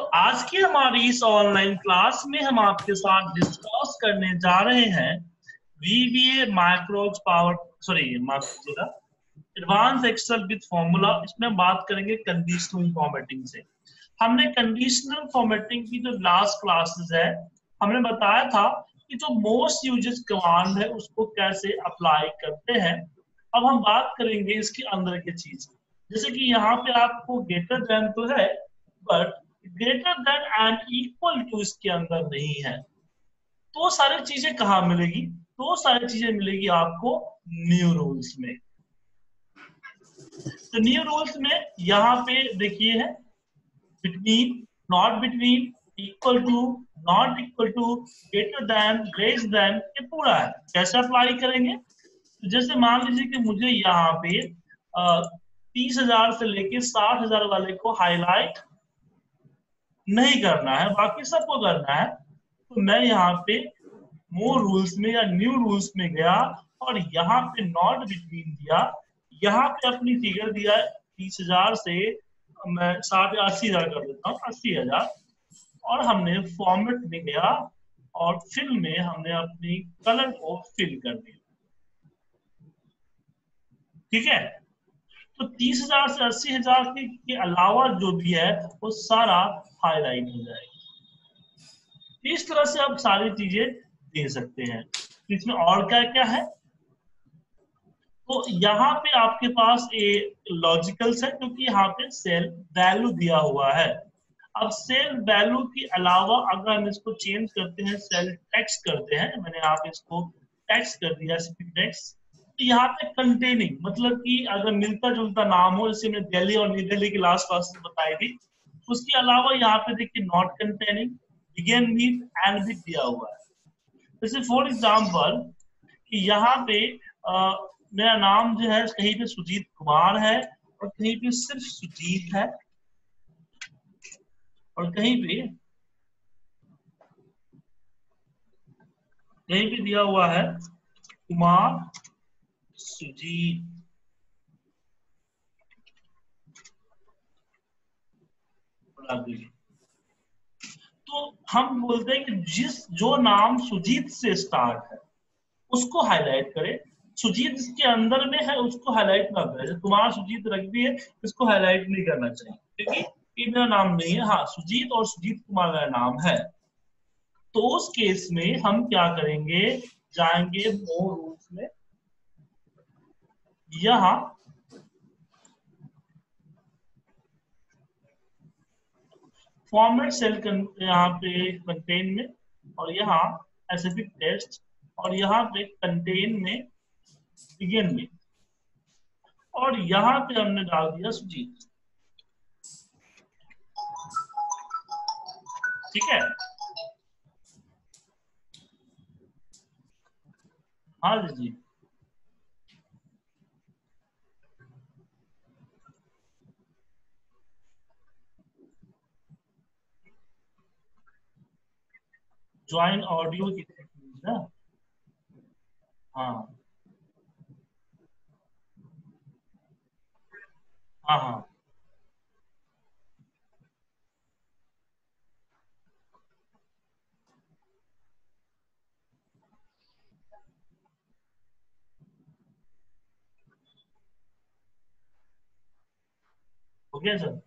तो आज की हमारी इस ऑनलाइन क्लास में हम आपके साथ डिस्कस करने जा रहे हैं VBA macros power sorry advance Excel with formula इसमें बात करेंगे कंडीशनल फॉर्मेटिंग से। हमने कंडीशनल फॉर्मेटिंग की जो लास्ट क्लासेस है, हमने बताया था कि जो मोस्ट यूजेस कमांड है, उसको कैसे अप्लाई करते हैं। अब हम बात करेंगे इसके अंदर की चीज़। जैसे कि यहाँ पे आपको ग्रेटर देन तो है but greater than and equal to इसके अंदर नहीं है। तो सारी चीज़ें कहा मिलेगी? तो सारी चीज़ें मिलेगी आपको न्यू रूल्स में। तो न्यू रूल्स में यहाँ पे देखिए है between not between equal to not equal to greater than less than ये पूरा है। कैसे अप्लाई करेंगे? तो जैसे मान लीजिए कि मुझे यहाँ पे तीस हज़ार से लेके साठ हज़ार वाले को हाईलाइट नहीं करना है, बाकी सबको करना है। तो मैं यहाँ पे मोर रूल्स में या न्यू रूल्स में गया और यहाँ पे नॉट बिटवीन दिया। यहाँ पे अपनी फिगर दिया तीस हज़ार से मैं साठ अस्सी हज़ार कर देता हूँ, अस्सी हज़ार। और हमने फॉर्मेट में गया और फिल में हमने अपनी कलर को फिल कर दिया। ठीक है? तो तीस हज़ार से अस्सी हज़ार के, के अलावा जो भी है वो सारा हाईलाइट हो जाएगा। इस तरह से आप सारी चीज़ें दे सकते हैं। इसमें और क्या क्या है? तो यहाँ पे आपके पास ए लॉजिकल है क्योंकि यहाँ पे सेल वैल्यू दिया हुआ है। अब सेल वैल्यू के अलावा अगर हम इसको चेंज करते हैं सेल टेक्स करते हैं मैंने आप इसको टेक्स कर दिया टेक्स तो यहाँ पे कंटेनिंग मतलब कि अगर मिलता जुलता नाम हो जैसे मैं दिल्ली और न्यू दिल्ली की लास्ट क्लास में बताई थी उसके अलावा यहाँ पे देखिए not containing begin with end with दिया हुआ है। जैसे फॉर एग्ज़ाम्पल कि यहाँ पे आ, मेरा नाम जो है कहीं पे सुजीत कुमार है और कहीं पे सिर्फ़ सुजीत है। और कहीं पे कहीं पे दिया हुआ है कुमार। सुजीत तो हम बोलते हैं कि जिस, जो नाम सुजीत से स्टार्ट है, उसको हाईलाइट करें। सुजीत जिसके अंदर में है, उसको हाईलाइट ना करें। कुमार सुजीत रख दिए इसको हाईलाइट नहीं करना चाहिए। क्योंकि ये मेरा नाम नहीं है। हाँ सुजीत और सुजीत कुमार मेरा नाम है। तो उस केस में हम क्या करेंगे? जाएँगे मोर यहाँ फॉर्मेट सेल यहाँ पे कंटेन में और यहाँ एसिफिक टेस्ट और यहाँ पे कंटेन में बिगिन में। और यहाँ पे हमने डाल दिया सुजीत ठीक है? हाँ जी जी। ज्वाइन ऑडियो ना? हाँ। हाँ हाँ। हो गया सर?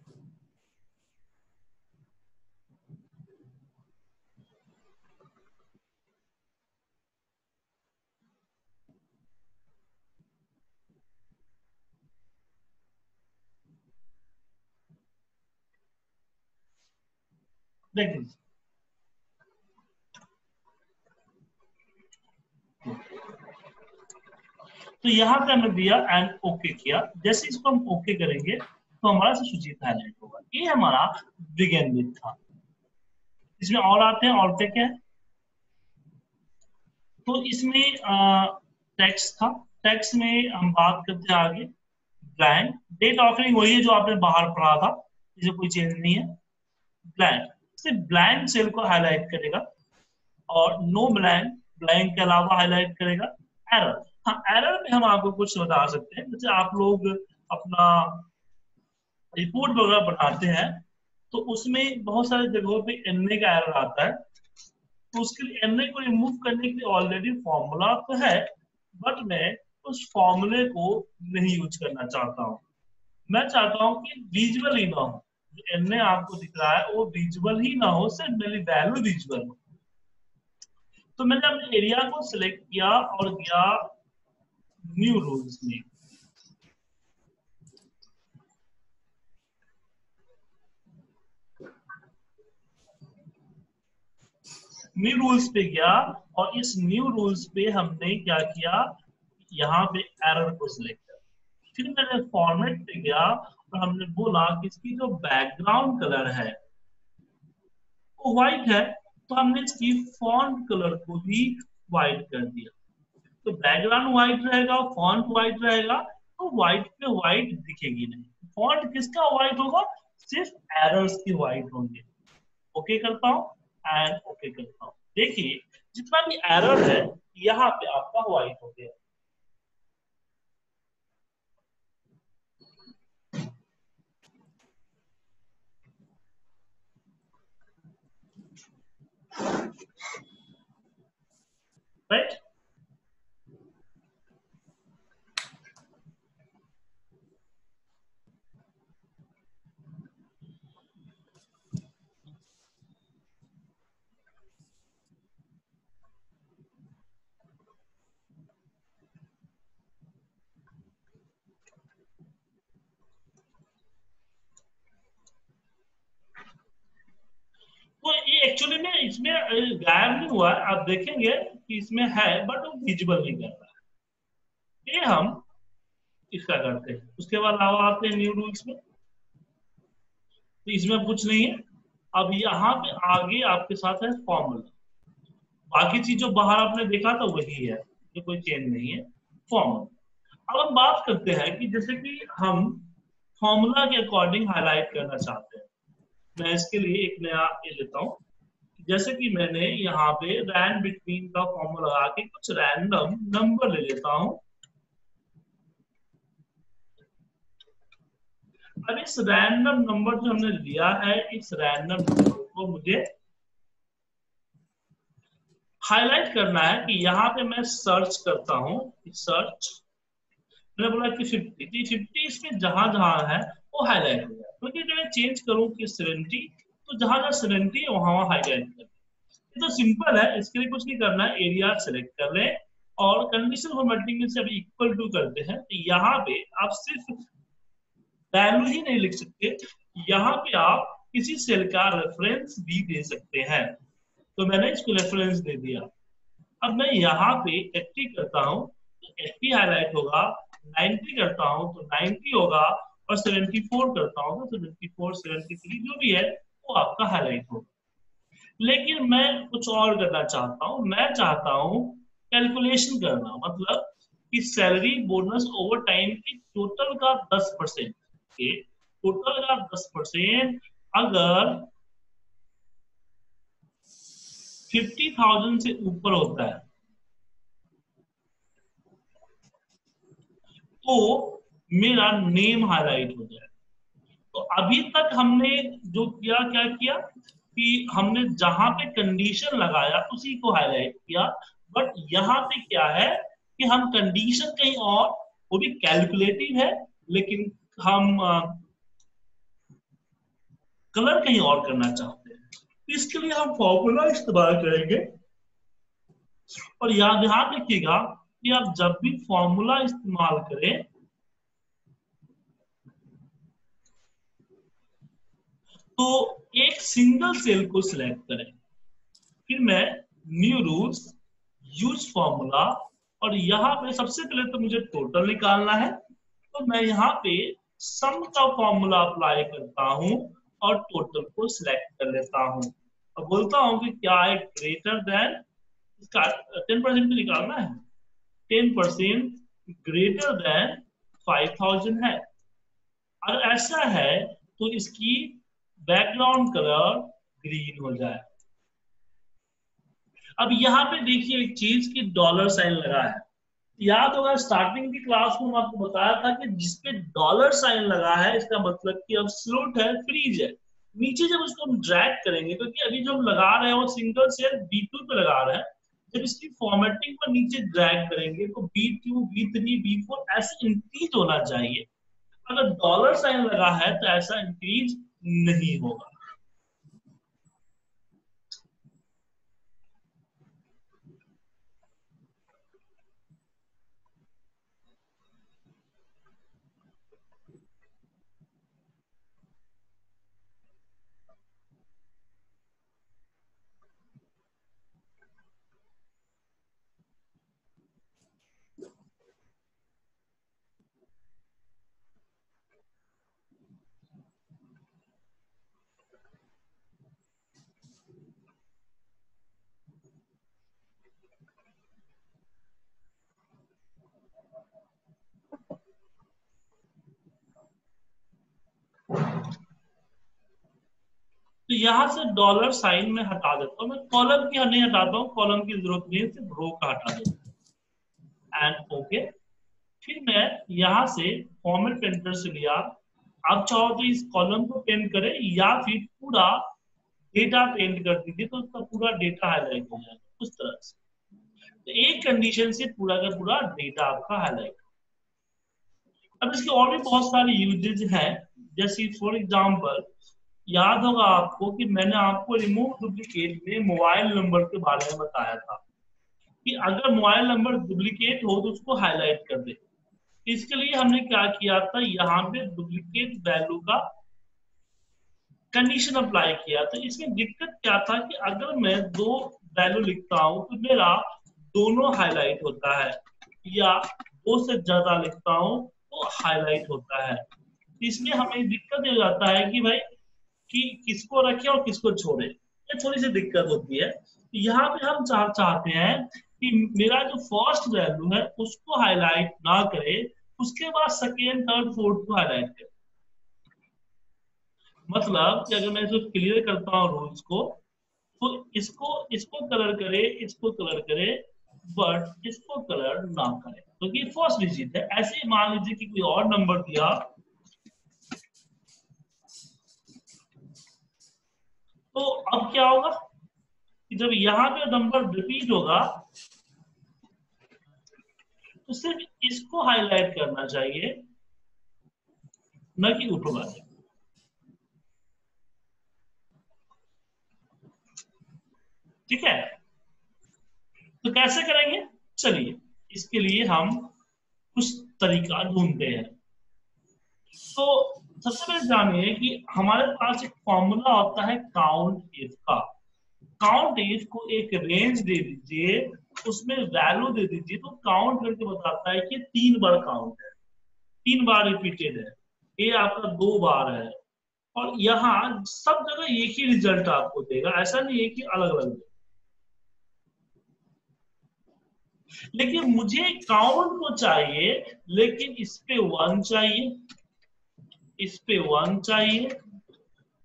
देखिए तो यहाँ पे हमने दिया एंड ओके किया। जैसे इसको हम ओके करेंगे तो हमारा से सूचित हाईलाइट होगा। ये हमारा बिगेन विथ था। इसमें और आते हैं, और क्या है? तो इसमें टेक्स्ट था। टेक्स्ट में हम बात करते हैं आगे। ब्लैंक डेट ऑफरिंग वही है जो आपने बाहर पढ़ा था। इसे कोई चेंज नहीं है। ब्लैंक सिर्फ़ ब्लैंक सेल को हाईलाइट करेगा और नो ब्लैंक ब्लैंक के अलावा हाईलाइट करेगा एरर हाँ एरर में हम आपको कुछ बता सकते हैं। जैसे आप लोग अपना रिपोर्ट वगैरह बनाते हैं तो उसमें बहुत सारे जगहों पे एन का एरर आता है। तो उसके लिए एन को रिमूव करने के लिए ऑलरेडी फॉर्मूला तो है बट मैं उस फॉर्मूले को नहीं यूज़ करना चाहता हूँ। मैं चाहता हूँ कि विजुअल ही ना हो। एन आपको दिख रहा है, वो विजुअल ही ना हो, सिर्फ़ मेरी वैल्यू विजुअल हो। तो मैंने अपने एरिया को सिलेक्ट किया और गया न्यू रूल्स में। न्यू रूल्स पे गया और इस न्यू रूल्स पे हमने क्या किया? यहाँ पे एरर को सिलेक्ट किया। फिर मैंने फॉर्मेट पे गया हमने बोला कि इसकी जो बैकग्राउंड कलर है, वो व्हाइट है तो हमने इसकी फॉन्ट कलर को भी व्हाइट कर दिया। तो बैकग्राउंड व्हाइट रहेगा फॉन्ट व्हाइट रहेगा तो व्हाइट पे व्हाइट दिखेगी नहीं। फॉन्ट किसका व्हाइट होगा? सिर्फ़ एरर्स की व्हाइट होंगे। ओके करता हूँ एंड ओके करता हूँ। देखिए, जितना भी एरर है, यहाँ पे आपका व्हाइट हो गया। Right एक्चुअली में इसमें गायब नहीं हुआ। आप देखेंगे कि इसमें है बट वो विजिबल नहीं कर रहा ये हम इसका करते हैं उसके बाद अलावा आते हैं न्यू रूल्स में। तो इसमें कुछ नहीं है। अब यहाँ पे आगे आपके साथ है फॉर्मूला बाकी चीज़ जो बाहर आपने देखा था, वही है। ये कोई चेंज नहीं है। फॉर्मूला अब हम बात करते हैं कि जैसे कि हम फॉर्मूला के अकॉर्डिंग हाईलाइट करना चाहते हैं। मैं इसके लिए एक नया ये लेता हूँ। जैसे कि मैंने यहाँ पे रैंड बिटवीन का फॉर्मूला लगा के कुछ रैंडम नंबर ले लेता हूँ। अब इस रैंडम नंबर जो हमने लिया है, इस रैंडम नंबर को मुझे हाईलाइट करना है कि यहाँ पे मैं सर्च करता हूँ सर्च मैंने बोला कि 50 फिफ्टी इसमें जहाँ जहाँ है, वो हाईलाइट हो जाए क्योंकि जब मैं चेंज करूँ कि 70 तो जहाँ जहाँ 70 है वहाँ वहाँ कर ये तो सिंपल है, इसके लिए कुछ नहीं करना है एरिया सेलेक्ट कर ले और कंडीशन फॉर्मेटिंग में से अभी इक्वल टू करते हैं। तो यहाँ पे आप सिर्फ़ वैल्यू ही नहीं लिख सकते, यहाँ पे आप किसी सेल का रेफरेंस भी दे सकते हैं। तो मैंने इसको रेफरेंस दे दिया। अब मैं यहाँ पे 80 करता हूँ तो 80 हाईलाइट होगा 90 करता हूँ तो 90 होगा, और 74 करता हूँ तो 74 73 जो भी है वो आपका हाईलाइट होगा। लेकिन मैं कुछ और करना चाहता हूँ। मैं चाहता हूँ कैलकुलेशन करना मतलब कि सैलरी बोनस ओवर टाइम की टोटल का 10 परसेंट टोटल का 10 परसेंट अगर 50,000 से ऊपर होता है तो मेरा नेम हाईलाइट हो जाए तो अभी तक हमने जो किया, क्या किया कि हमने जहाँ पे कंडीशन लगाया, उसी को हाईलाइट किया। बट यहाँ पे क्या है कि हम कंडीशन कहीं और, वो भी कैलकुलेटिव है, लेकिन हम कलर कहीं और करना चाहते हैं। इसके लिए हम फॉर्मूला इस्तेमाल करेंगे। और याद ध्यान रखिएगा कि आप जब भी फॉर्मूला इस्तेमाल करें तो एक सिंगल सेल को सिलेक्ट करें। फिर मैं न्यू रूल्स यूज़ फॉर्मूला और यहाँ पे सबसे पहले तो मुझे टोटल निकालना है। तो मैं यहाँ पे सम का फॉर्मूला अप्लाई करता हूँ और टोटल को सिलेक्ट कर लेता हूँ। और बोलता हूँ कि क्या है ग्रेटर देन इसका टेन परसेंट भी निकालना है। Ten percent greater than five thousand है। अगर ऐसा है तो इसकी बैकग्राउंड कलर ग्रीन हो जाए। अब यहाँ पे देखिए, एक चीज़ की डॉलर साइन लगा है। याद होगा स्टार्टिंग की क्लास में आपको बताया था कि जिसपे डॉलर साइन लगा है, इसका मतलब कि अब स्लोट है फ्रीज है। नीचे जब उसको हम ड्रैग करेंगे, क्योंकि तो अभी जो हम लगा रहे हैं, वो सिंगल सेल बी टू पे लगा रहे हैं, जब इसकी फॉर्मेटिंग पर नीचे ड्रैग करेंगे तो B two B three B four ऐसे इंक्रीज होना चाहिए। अगर डॉलर साइन लगा है तो ऐसा इंक्रीज नहीं होगा। तो यहाँ से डॉलर साइन में हटा देता हूँ। मैं कॉलम की नहीं हटाता हूँ कॉलम की ज़रूरत नहीं सिर्फ़ रो का हटा देता हूँ। एंड ओके फिर मैं यहाँ से फॉर्मेट पेंटर से लिया। आप चाहो तो इस कॉलम को पेंट करें या फिर पूरा डेटा पेंट कर दीजिए तो उसका पूरा डेटा हाईलाइट हो जाएगा, उस तरह से। तो एक कंडीशन से पूरा का पूरा डेटा आपका हाईलाइट अब इसके और भी बहुत सारे यूजेज हैं, जैसे फॉर एग्ज़ाम्पल याद होगा आपको कि मैंने आपको रिमूव डुप्लीकेट में मोबाइल नंबर के बारे में बताया था कि अगर मोबाइल नंबर डुप्लीकेट हो तो उसको हाईलाइट कर दे। इसके लिए हमने क्या किया था? यहाँ पे डुप्लीकेट वैल्यू का कंडीशन अप्लाई किया। था इसमें दिक्कत क्या था कि अगर मैं दो वैल्यू लिखता हूँ तो मेरा दोनों हाईलाइट होता है, या दो से ज़्यादा लिखता हूँ तो हाईलाइट होता है। इसमें हमें दिक्कत हो जाता है कि भाई कि किसको रखे और किसको छोड़े। ये थोड़ी सी दिक्कत होती है। यहाँ पे हम चाह, चाहते हैं कि मेरा जो फ़र्स्ट वैल्यू है, उसको हाईलाइट ना करे। उसके बाद सेकेंड थर्ड फोर्थ को हाईलाइट करे। मतलब कि अगर मैं इसको क्लियर करता हूँ रूल्स को तो इसको इसको कलर करे, इसको कलर करे बट इसको कलर ना करे। क्योंकि तो फ़र्स्ट डिजिट है। ऐसे मान लीजिए कि कोई और नंबर दिया तो अब क्या होगा कि जब यहाँ पे नंबर रिपीट होगा तो सिर्फ़ इसको हाईलाइट करना चाहिए, न कि ऊपर वाले। ठीक है? तो कैसे करेंगे? चलिए, इसके लिए हम कुछ तरीका ढूंढते हैं। तो सबसे पहले जानिए कि हमारे पास एक फॉर्मूला होता है काउंट इफ़ का। काउंट एज को एक रेंज दे दीजिए, उसमें वैल्यू दे दीजिए तो काउंट करके बताता है कि तीन बार काउंट है। तीन बार रिपीटेड है। ये आपका दो बार है। और यहाँ सब जगह एक ही रिज़ल्ट आपको देगा। ऐसा नहीं है कि अलग अलग देगा लेकिन मुझे काउंट तो चाहिए, लेकिन इस पे वन चाहिए। इस पे वन चाहिए,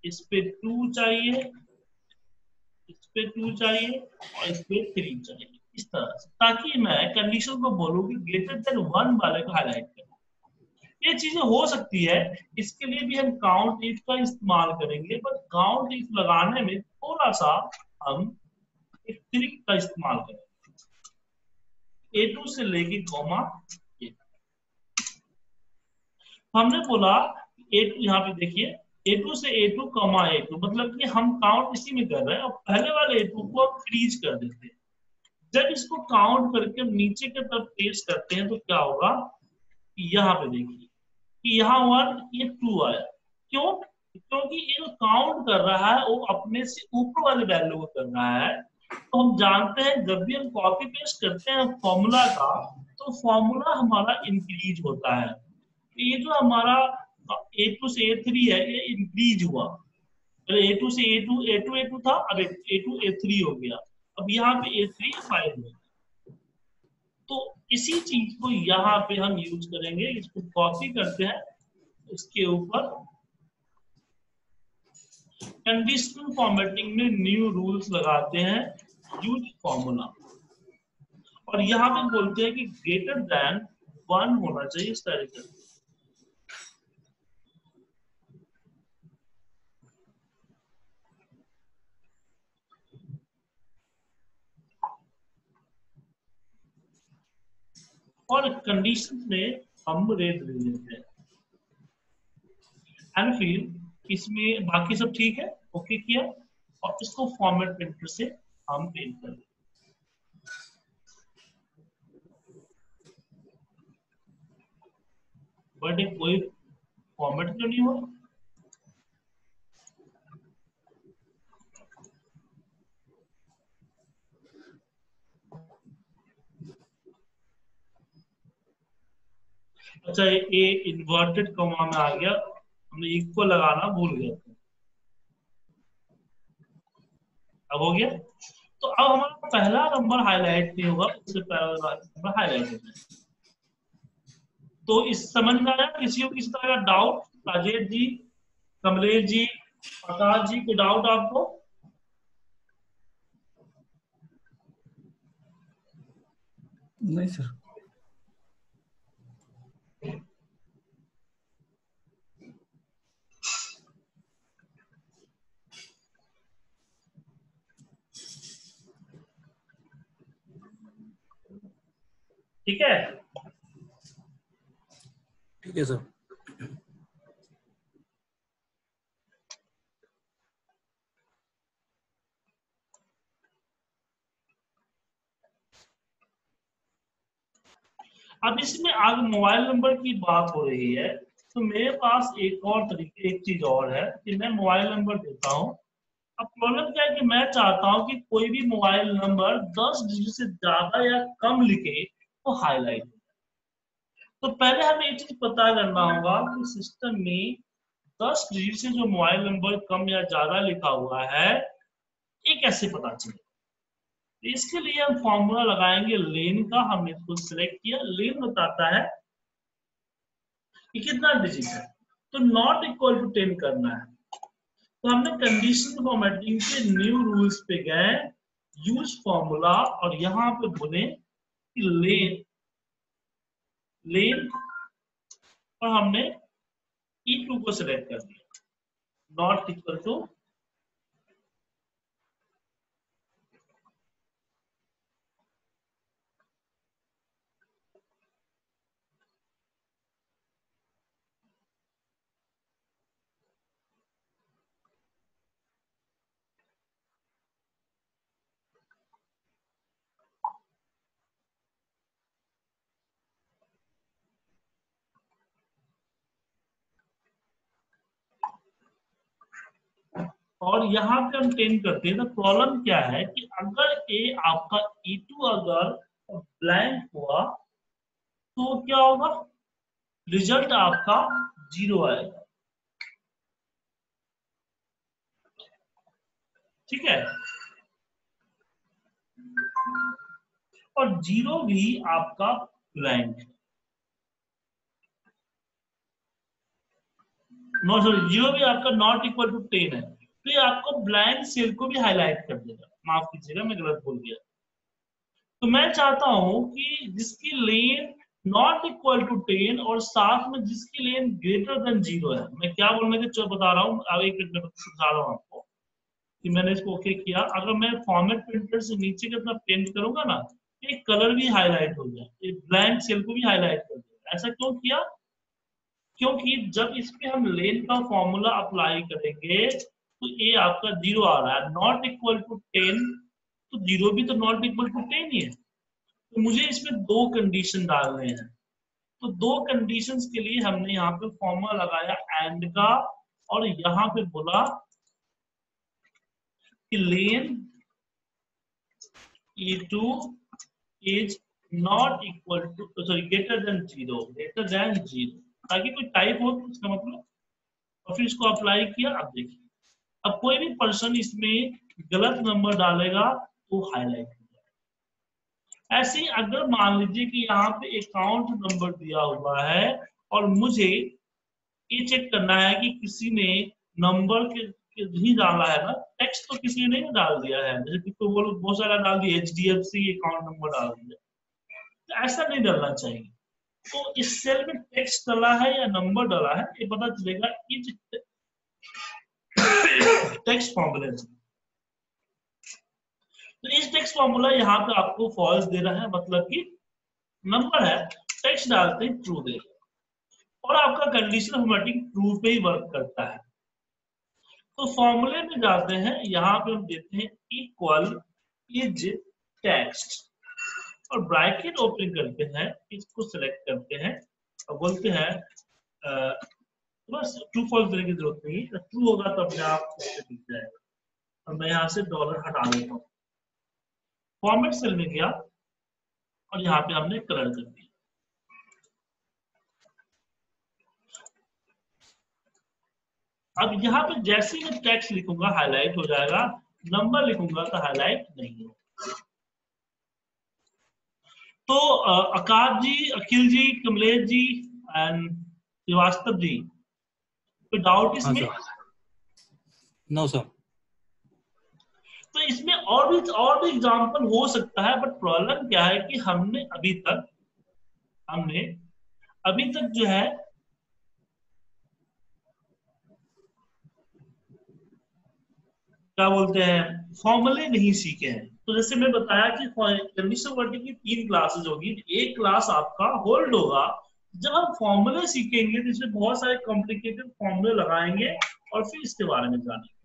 इस पे टू चाहिए, इस पे टू चाहिए और इस पे थ्री चाहिए। इस तरह से। ताकि मैं कंडीशन को बोलूँ कि ग्रेटर देन वन वाले को हाईलाइट करूँ। ये चीज़ें हो सकती है, इसके लिए भी हम काउंट इफ़ का इस्तेमाल करेंगे पर काउंट इफ़ लगाने में थोड़ा सा हम एक ट्रिक का इस्तेमाल करेंगे। ए टू से लेके कॉमा हमने बोला ए टू यहाँ पे देखिए ए टू से A two comma A to मतलब कि हम काउंट इसी में कर रहे हैं, और पहले वाले ए टू को हम फ्रीज कर देते हैं। जब इसको काउंट करके नीचे की तरफ़ पेश करते हैं तो क्या होगा? यहाँ पे देखिए, कि यहाँ वन ये टू आया। क्यों? क्योंकि ये जो काउंट कर रहा है, वो अपने से ऊपर वाले वैल्यू को कर रहा है। तो हम जानते हैं, जब भी हम कॉपी पेस्ट करते हैं फॉर्मूला का तो फॉर्मूला हमारा इंक्रीज होता है। ये जो हमारा ए टू से ए थ्री है, ये इंक्रीज हुआ। ए टू से A two A two A two था, अब ए टू ए थ्री हो गया। अब यहाँ पे ए थ्री फाइव हो गया। तो इसी चीज़ को यहाँ पे हम यूज़ करेंगे, इसको कॉपी करते हैं, इसके ऊपर। कंडीशनल फॉर्मेटिंग में न्यू रूल्स लगाते हैं यूज़ फॉर्मूला और यहाँ पे बोलते हैं कि ग्रेटर देन वन होना चाहिए, इस तरीके से और कंडीशन में हम रेत ले लेते हैं। एंड फिर इसमें बाकी सब ठीक है? ओके किया? और इसको फॉर्मेट प्रिंटर से हम प्रिंट कर बट कोई फॉर्मेट क्यों नहीं हुआ। अच्छा ये इन्वर्टेड कॉमा में आ गया। हमने इक्वल लगाना भूल गए। अब हो गया। तो अब हमारा पहला नंबर हाईलाइट नहीं होगा, उससे पहला नंबर हाईलाइट होगा। तो इस समझ में आया, किसी को किसी तरह का डाउट राजेश जी, कमलेश जी आकाश जी को डाउट आपको? नहीं सर ठीक है? ठीक है सर अब इसमें आगे मोबाइल नंबर की बात हो रही है तो मेरे पास एक और तरीके एक चीज़ और है कि मैं मोबाइल नंबर देता हूँ। अब प्रॉब्लम क्या है कि मैं चाहता हूँ कि कोई भी मोबाइल नंबर 10 डिजिट से ज़्यादा या कम लिखे तो हाईलाइट तो पहले हमें ये चीज़ पता करना होगा कि सिस्टम में 10 डिजिट से जो मोबाइल नंबर कम या ज़्यादा लिखा हुआ है, ये कैसे पता चले तो इसके लिए हम फॉर्मूला लगाएँगे लेन का, हमने इसको सिलेक्ट किया। लेन बताता है कि कितना डिजिट है। तो नॉट इक्वल टू टेन करना है। तो हमने कंडीशन फॉर्मेटिंग के न्यू रूल्स पे गए यूज़ फॉर्मूला और यहाँ पे बोले कि लेन लेन और हमने ई टू को सिलेक्ट कर दिया। नॉट इक्वल टू और यहाँ पे हम टेन करते हैं तो प्रॉब्लम क्या है कि अगर ए आपका ई e टू अगर ब्लैंक हुआ तो क्या होगा? रिज़ल्ट आपका ज़ीरो आएगा। ठीक है? और ज़ीरो भी आपका ब्लैंक है। नो सॉरी ज़ीरो भी आपका नॉट इक्वल टू टेन है। तो ये आपको ब्लैंक सेल को भी हाईलाइट कर देगा। माफ़ कीजिएगा मैं गलत बोल गया तो मैं चाहता हूँ कि जिसकी len not equal to ten और साथ में जिसकी लेन ग्रेटर देन ज़ीरो है, मैं क्या बोलने के बता रहा हूँ? अब एक मिनट में समझा रहा हूँ आपको कि मैंने इसको ओके किया। अगर मैं फॉर्मेट प्रिंटर से नीचे की पेंट करूँगा ना एक कलर भी हाईलाइट हो गया। एक ब्लैंक सेल को भी हाईलाइट कर दिया। ऐसा क्यों किया? क्योंकि जब इस पे हम लेन का फॉर्मूला अप्लाई करेंगे तो ये आपका ज़ीरो आ रहा है। नॉट इक्वल टू टेन तो ज़ीरो भी तो नॉट इक्वल टू टेन ही है। तो मुझे इसमें दो कंडीशन डालने हैं। तो दो कंडीशंस के लिए हमने यहाँ पे फॉर्मा लगाया एंड का, और यहाँ पे बोला कि len E two is not equal to sorry greater than zero greater than zero ताकि कोई टाइप हो तो इसका मतलब और फिर इसको अप्लाई किया आप देखिए। अब कोई भी पर्सन इसमें गलत नंबर डालेगा तो हाईलाइट हो जाएगा। ऐसे अगर मान लीजिए कि यहाँ पे अकाउंट नंबर दिया हुआ है, और मुझे ये चेक करना है कि किसी ने नंबर के नहीं डाला है ना टेक्स्ट तो किसी ने नहीं डाल दिया है। जैसे कि तो बहुत सारा डाल दिया H D F C account number डाल दिया। तो ऐसा नहीं डालना चाहिए। तो इस सेल में टेक्स्ट डाला है या नंबर डाला है, ये पता चलेगा टेक्स्ट फॉर्मूले तो इस टेक्स्ट फॉर्मूला यहाँ पे आपको फॉल्स दे रहा है मतलब कि नंबर है टेक्स्ट डालते हैं ट्रू दे। और आपका कंडीशन फॉर्मेटिंग ट्रू पे ही वर्क करता है। तो फॉर्मूले में जाते हैं, यहाँ पे हम देते हैं इक्वल इज़ टेक्स्ट और ब्रैकेट ओपन करते हैं, इसको सिलेक्ट करते हैं, और बोलते हैं बस ट्रू फॉल्स देने की ज़रूरत नहीं है। ट्रू होगा तो अपने आप दिख जाएगा। और मैं यहाँ से डॉलर हटा देता हूँ। फॉर्मेट सेल में गया और यहाँ पे हमने कलर कर दिया। अब यहाँ पे जैसे ही मैं टेक्स्ट लिखूँगा हाईलाइट हो जाएगा। नंबर लिखूँगा तो हाईलाइट नहीं होगा। तो आकाश जी, अखिल जी, कमलेश जी एंड श्रीवास्तव जी कोई डाउट इसमें? नो सर तो इसमें और भी और भी एग्जांपल हो सकता है बट प्रॉब्लम क्या है कि हमने अभी तक हमने अभी तक जो है क्या बोलते हैं फॉर्मूले नहीं सीखे हैं। तो जैसे मैं बताया कि कंडीशन की तीन क्लासेस होगी एक क्लास आपका होल्ड होगा जब हम फॉर्मूले सीखेंगे तो इसमें बहुत सारे कॉम्प्लिकेटेड फॉर्मूले लगाएँगे और फिर इसके बारे में जानेंगे।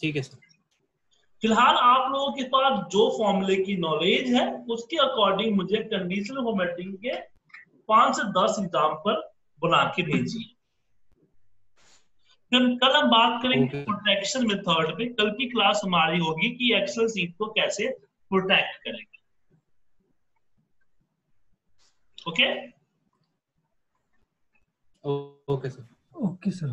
ठीक है सर फ़िलहाल आप लोगों के पास जो फॉर्मूले की नॉलेज है उसके अकॉर्डिंग मुझे कंडीशनल फॉर्मेटिंग के पाँच से दस एग्ज़ाम्पल बना के भेजिए। कल हम बात करेंगे Okay. प्रोटेक्शन मेथड पे। कल की क्लास हमारी होगी कि एक्सेल सीट को कैसे प्रोटेक्ट करेंगे। Okay okay sir okay sir